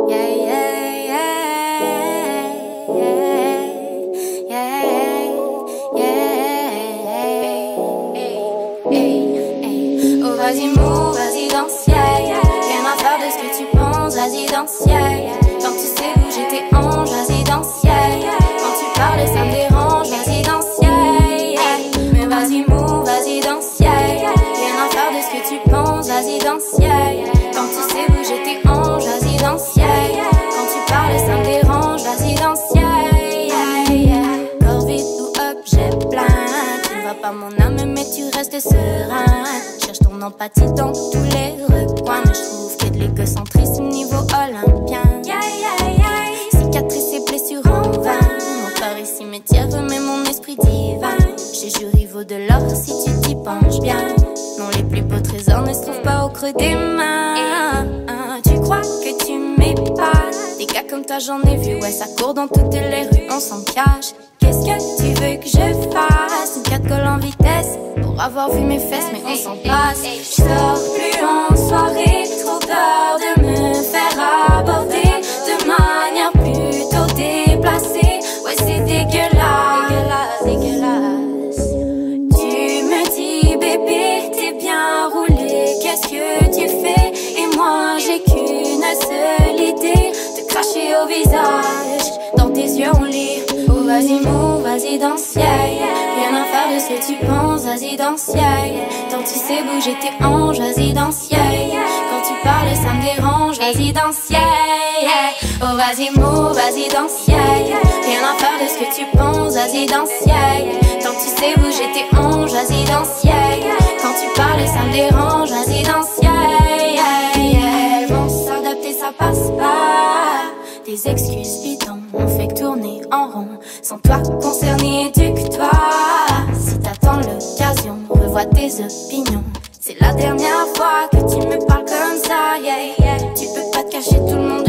Oh, vas-y mou, vas-y danse, yeah, yeah. Rien à faire de ce que tu penses, vas-y danse, tu sais où j'étais ange, vas-y danse, yeah, yeah. Quand tu parles, ça me dérange, vas-y danse, yeah, yeah. Mais vas-y mou, vas-y danse, de ce que tu penses, vas-y yeah. Cherche ton empathie dans tous les recoins. Mais je trouve que de l'égocentrisme niveau olympien. Cicatrices et blessures en vain. Mon corps est cimetière, mais mon esprit divin. J'ai juré vaut de l'or si tu t'y penches bien. Non, les plus beaux trésors ne se trouvent pas au creux des mains. Tu crois que tu m'épates? Des gars comme toi, j'en ai vu, ouais, ça court dans toutes les rues, on s'en cache. Qu'est-ce que tu veux que je fasse? Une 4 colle en vitesse pour avoir vu mes fesses, mais on s'en passe. Je sors plus en soirée, trop peur de me faire aborder de manière plutôt déplacée. Ouais, c'est dégueulasse, dégueulasse, dégueulasse. Tu me dis, bébé, t'es bien roulé, qu'est-ce que tu fais? Et moi, j'ai qu'une seule idée, te cracher au visage. Rien à faire de ce que tu penses, vas-y Tant tu sais bouger tes hanches, vas-y Quand tu parles, ça me dérange, vas-y Oh vas-y move, vas-y danse, Rien à faire de ce que tu penses, vas-y Tant tu sais bouger tes hanches, vas-y Quand tu parles, ça me dérange, vas-y danse, Bon, s'adapter, ça passe pas. Des excuses en rond. Sans toi concerné, éduque-toi. Si t'attends l'occasion, revois tes opinions. C'est la dernière fois que tu me parles comme ça, yeah. Tu peux pas te cacher, tout le monde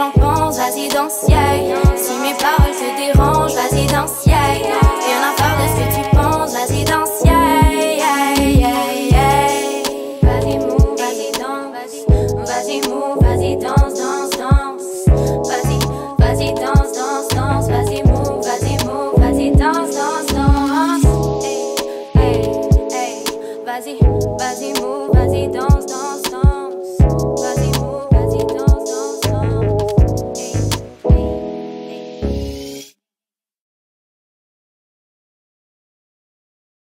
j'en pense, vas-y, danse, yeah. Si mes paroles te dérangent, vas-y, danse, yeah. Rien à faire de ce que tu penses, vas-y, danse, yeah. yeah, Vas-y, move, vas-y, danse, vas-y, move, vas-y, danse, danse, danse. Vas-y, vas-y, danse, danse, danse. Vas-y, move, vas-y, move, vas-y, danse, danse, danse. Hey, hey, hey. Vas-y, vas-y,